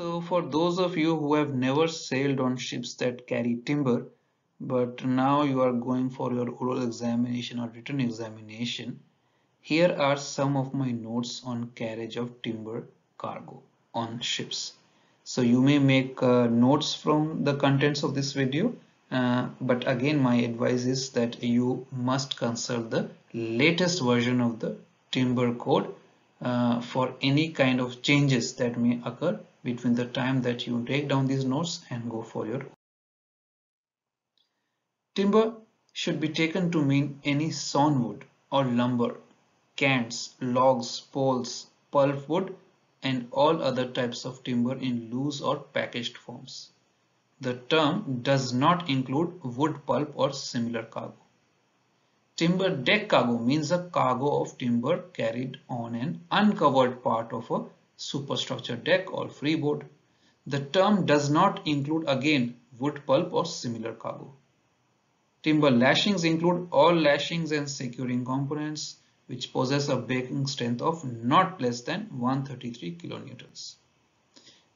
So for those of you who have never sailed on ships that carry timber, but now you are going for your oral examination or written examination, here are some of my notes on carriage of timber cargo on ships. So you may make uh, notes from the contents of this video, uh, but again my advice is that you must consult the latest version of the timber code uh, for any kind of changes that may occur between the time that you take down these notes and go for your timber should be taken to mean any sawn wood or lumber cants logs poles pulpwood and all other types of timber in loose or packaged forms. The term does not include wood pulp or similar cargo. Timber deck cargo means a cargo of timber carried on an uncovered part of a superstructure deck or freeboard. The term does not include again wood pulp or similar cargo. Timber lashings include all lashings and securing components which possess a breaking strength of not less than 133 kilonewtons.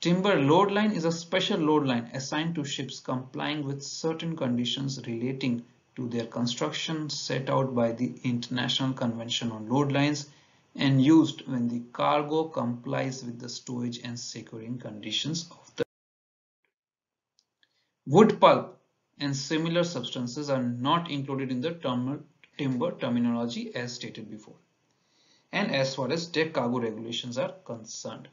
Timber load line is a special load line assigned to ships complying with certain conditions relating to their construction set out by the International Convention on Load Lines and used when the cargo complies with the stowage and securing conditions of the wood pulp and similar substances are not included in the term, timber terminology as stated before. And as far as deck cargo regulations are concerned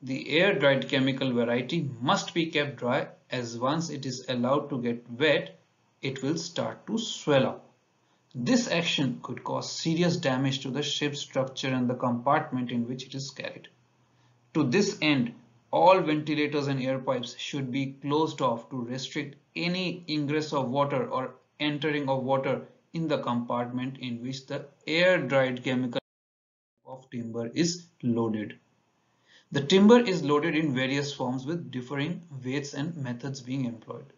the air dried chemical variety must be kept dry. As once it is allowed to get wet it will start to swell up this action could cause serious damage to the ship's structure and the compartment in which it is carried. To this end, all ventilators and air pipes should be closed off to restrict any ingress of water or entering of water in the compartment in which the air-dried chemical of timber is loaded. The timber is loaded in various forms with differing weights and methods being employed.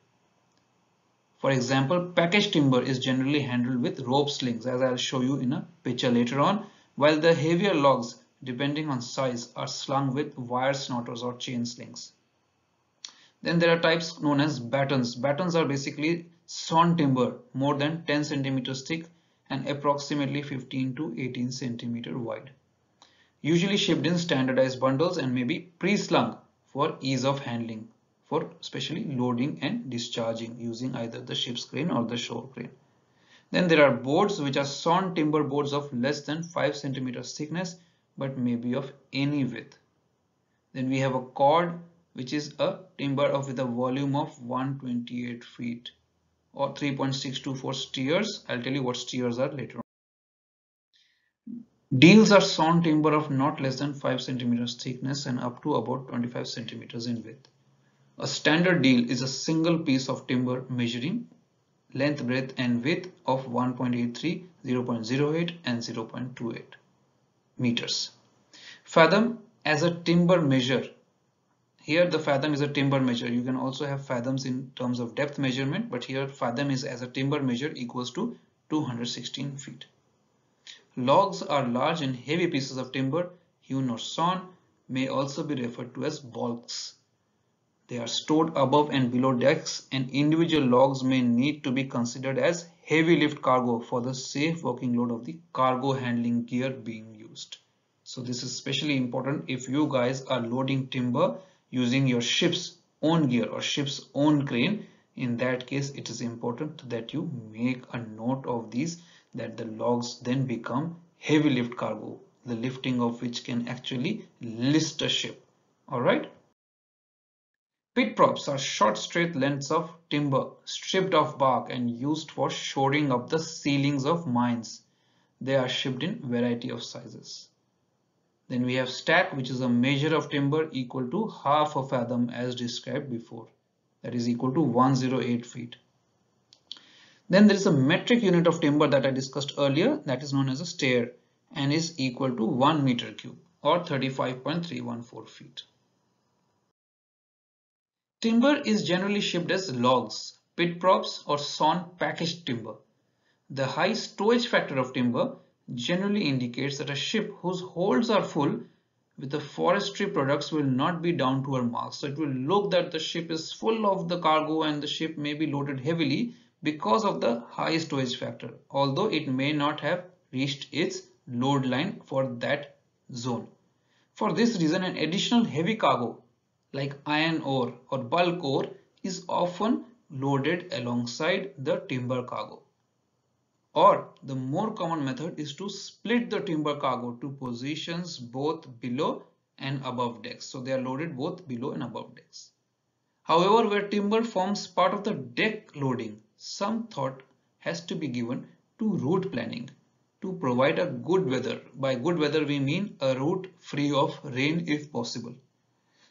For example, packaged timber is generally handled with rope slings as I'll show you in a picture later on, while the heavier logs, depending on size, are slung with wire snotters or chain slings. Then there are types known as battens. Battens are basically sawn timber more than 10 centimeters thick and approximately 15 to 18 centimeter wide. Usually shipped in standardized bundles and may be pre-slung for ease of handling for especially loading and discharging using either the ship's crane or the shore crane. Then there are boards which are sawn timber boards of less than 5 centimeters thickness but may be of any width. Then we have a cord which is a timber of with a volume of 128 feet or 3.624 steres. I'll tell you what steres are later on. Deals are sawn timber of not less than 5 centimeters thickness and up to about 25 centimeters in width. A standard deal is a single piece of timber measuring length, breadth and width of 1.83, 0.08 and 0.28 meters. Fathom as a timber measure. Here the fathom is a timber measure. You can also have fathoms in terms of depth measurement, but here fathom is as a timber measure equals to 216 feet. Logs are large and heavy pieces of timber, hewn or sawn, may also be referred to as balks. They are stored above and below decks and individual logs may need to be considered as heavy lift cargo for the safe working load of the cargo handling gear being used. So this is especially important if you guys are loading timber using your ship's own gear or ship's own crane. In that case, it is important that you make a note of these that the logs then become heavy lift cargo, the lifting of which can actually list a ship. All right. Pit props are short straight lengths of timber stripped of bark and used for shoring up the ceilings of mines. They are shipped in variety of sizes. Then we have stack which is a measure of timber equal to half a fathom as described before. That is equal to 108 feet. Then there is a metric unit of timber that I discussed earlier that is known as a stere and is equal to 1 meter cube or 35.314 feet. Timber is generally shipped as logs, pit props or sawn packaged timber. The high stowage factor of timber generally indicates that a ship whose holds are full with the forestry products will not be down to her mark. So it will look that the ship is full of the cargo and the ship may be loaded heavily because of the high stowage factor, although it may not have reached its load line for that zone. For this reason, an additional heavy cargo like iron ore or bulk ore is often loaded alongside the timber cargo. Or the more common method is to split the timber cargo to positions both below and above decks. So they are loaded both below and above decks. However, where timber forms part of the deck loading, some thought has to be given to route planning to provide a good weather. By good weather, we mean a route free of rain if possible.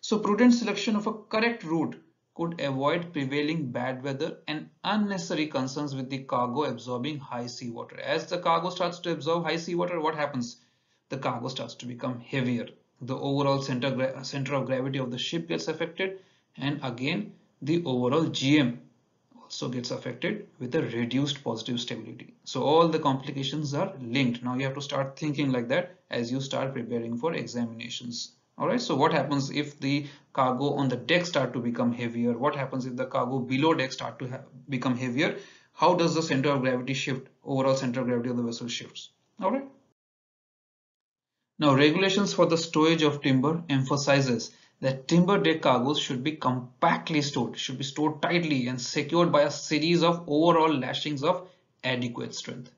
So prudent selection of a correct route could avoid prevailing bad weather and unnecessary concerns with the cargo absorbing high seawater. As the cargo starts to absorb high seawater, what happens? The cargo starts to become heavier. The overall center, center of gravity of the ship gets affected and again the overall GM also gets affected with a reduced positive stability. So all the complications are linked. Now you have to start thinking like that as you start preparing for examinations all right so what happens if the cargo on the deck start to become heavier? What happens if the cargo below deck start to become heavier? How does the center of gravity shift overall center of gravity of the vessel shifts? All right now regulations for the stowage of timber emphasizes that timber deck cargoes should be compactly stored should be stored tightly and secured by a series of overall lashings of adequate strength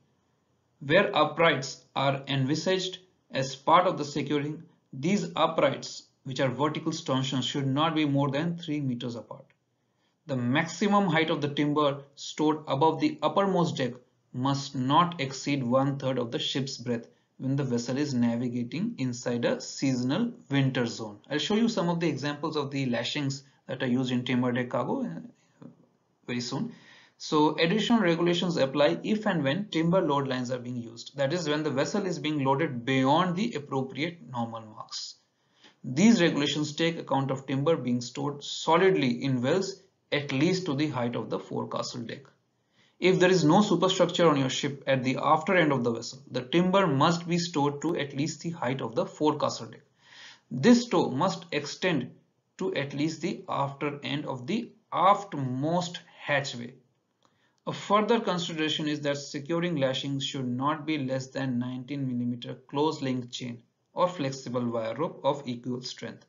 where uprights are envisaged as part of the securing these uprights, which are vertical stanchions, should not be more than 3 meters apart. The maximum height of the timber stored above the uppermost deck must not exceed one third of the ship's breadth when the vessel is navigating inside a seasonal winter zone. I'll show you some of the examples of the lashings that are used in timber deck cargo uh, very soon. So additional regulations apply if and when timber load lines are being used. That is when the vessel is being loaded beyond the appropriate normal marks. These regulations take account of timber being stored solidly in wells at least to the height of the forecastle deck. If there is no superstructure on your ship at the after end of the vessel, the timber must be stored to at least the height of the forecastle deck. This stow must extend to at least the after end of the aftmost hatchway a further consideration is that securing lashings should not be less than 19 mm close link chain or flexible wire rope of equal strength.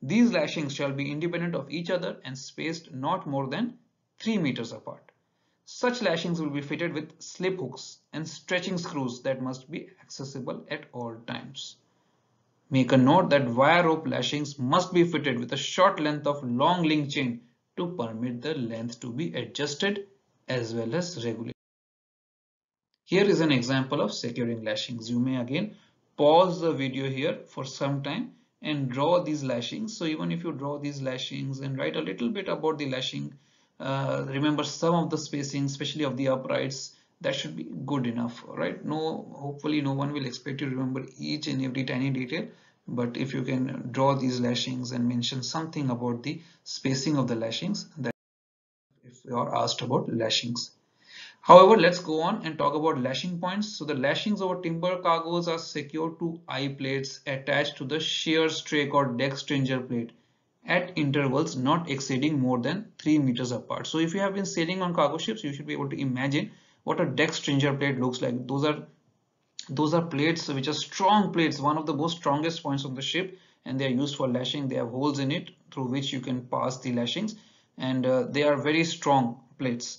These lashings shall be independent of each other and spaced not more than 3 meters apart. Such lashings will be fitted with slip hooks and stretching screws that must be accessible at all times. Make a note that wire rope lashings must be fitted with a short length of long link chain to permit the length to be adjusted as well as regulation. Here is an example of securing lashings. You may again pause the video here for some time and draw these lashings. So even if you draw these lashings and write a little bit about the lashing, uh, remember some of the spacing, especially of the uprights, that should be good enough, right? No, hopefully no one will expect you to remember each and every tiny detail. But if you can draw these lashings and mention something about the spacing of the lashings, that you are asked about lashings. However, let's go on and talk about lashing points. So the lashings over timber cargoes are secured to eye plates attached to the sheer strake or deck stringer plate at intervals not exceeding more than 3 meters apart. So if you have been sailing on cargo ships, you should be able to imagine what a deck stringer plate looks like. Those are those are plates which are strong plates, one of the most strongest points of the ship and they are used for lashing. They have holes in it through which you can pass the lashings and uh, they are very strong plates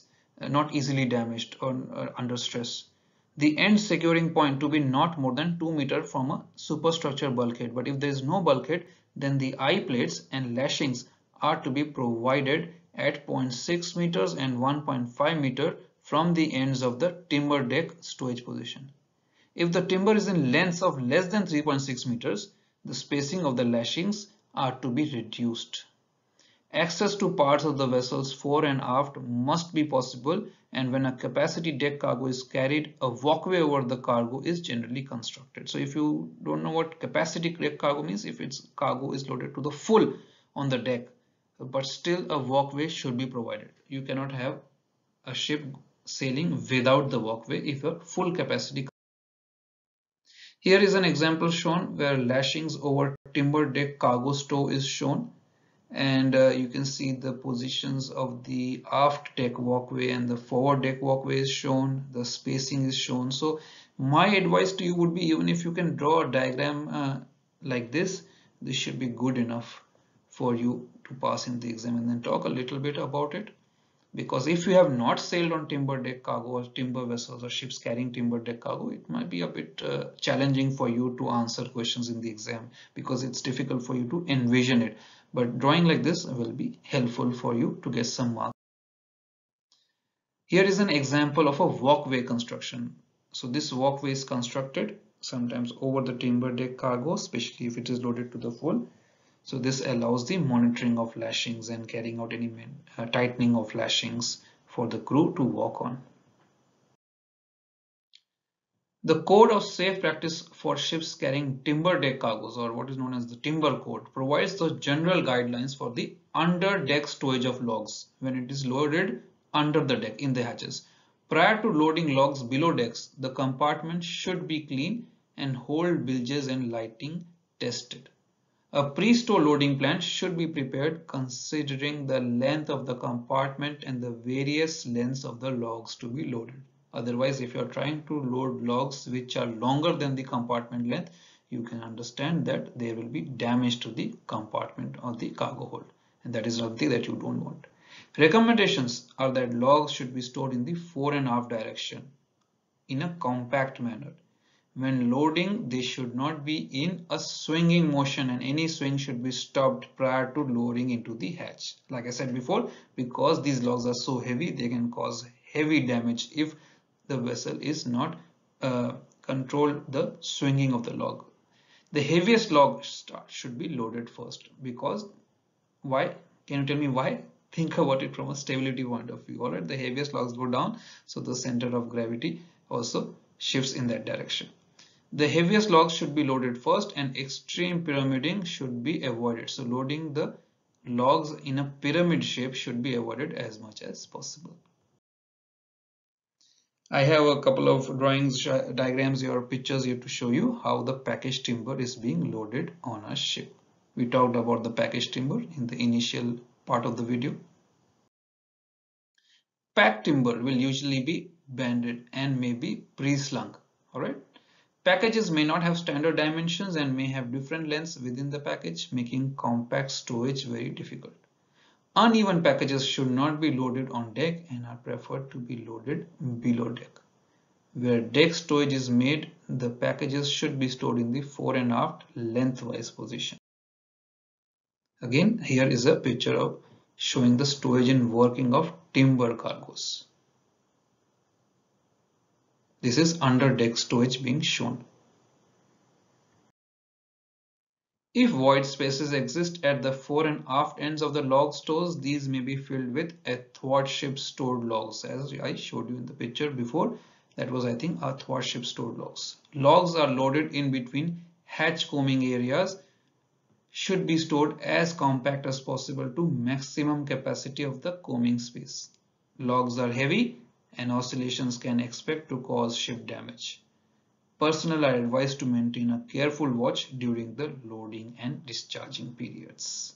uh, not easily damaged or uh, under stress the end securing point to be not more than 2 meter from a superstructure bulkhead but if there is no bulkhead then the eye plates and lashings are to be provided at 0.6 meters and 1.5 meter from the ends of the timber deck stowage position. If the timber is in lengths of less than 3.6 meters, the spacing of the lashings are to be reduced. Access to parts of the vessels fore and aft must be possible and when a capacity deck cargo is carried, a walkway over the cargo is generally constructed. So if you don't know what capacity deck cargo means, if its cargo is loaded to the full on the deck, but still a walkway should be provided. You cannot have a ship sailing without the walkway if a full capacity Here is an example shown where lashings over timber deck cargo stow is shown and uh, you can see the positions of the aft deck walkway and the forward deck walkway is shown. The spacing is shown. So my advice to you would be even if you can draw a diagram uh, like this this should be good enough for you to pass in the exam and then talk a little bit about it. Because if you have not sailed on timber deck cargo or timber vessels or ships carrying timber deck cargo it might be a bit uh, challenging for you to answer questions in the exam because it's difficult for you to envision it but drawing like this will be helpful for you to get some marks. Here is an example of a walkway construction. So this walkway is constructed sometimes over the timber deck cargo especially if it is loaded to the full. So this allows the monitoring of lashings and carrying out any uh, tightening of lashings for the crew to walk on. The Code of Safe Practice for Ships Carrying Timber Deck Cargoes or what is known as the Timber Code provides the general guidelines for the under deck stowage of logs when it is loaded under the deck in the hatches. Prior to loading logs below decks, the compartment should be clean and hold bilges and lighting tested. A pre-stow loading plan should be prepared considering the length of the compartment and the various lengths of the logs to be loaded. Otherwise, if you are trying to load logs which are longer than the compartment length, you can understand that there will be damage to the compartment or the cargo hold. And that is something that you don't want. Recommendations are that logs should be stored in the fore and aft direction in a compact manner when loading they should not be in a swinging motion and any swing should be stopped prior to lowering into the hatch like I said before because these logs are so heavy they can cause heavy damage if the vessel is not uh, control the swinging of the log. The heaviest log should be loaded first because why? Can you tell me why? Think about it from a stability point of view. All right the heaviest logs go down so the center of gravity also shifts in that direction. The heaviest logs should be loaded first and extreme pyramiding should be avoided. So loading the logs in a pyramid shape should be avoided as much as possible. I have a couple of drawings, uh, diagrams or pictures here to show you how the package timber is being loaded on a ship. We talked about the package timber in the initial part of the video. Packed timber will usually be banded and may be pre-slung. Alright. Packages may not have standard dimensions and may have different lengths within the package, making compact storage very difficult. Uneven packages should not be loaded on deck and are preferred to be loaded below deck. Where deck storage is made, the packages should be stored in the fore and aft lengthwise position. Again, here is a picture of showing the storage and working of timber cargoes. This is under deck storage being shown. If void spaces exist at the fore and aft ends of the log stores, these may be filled with athwartship stored logs as I showed you in the picture before. That was I think athwartship stored logs. Logs are loaded in between hatch coaming areas should be stored as compact as possible to maximum capacity of the coaming space. Logs are heavy and oscillations can expect to cause ship damage. Personnel are advised to maintain a careful watch during the loading and discharging periods.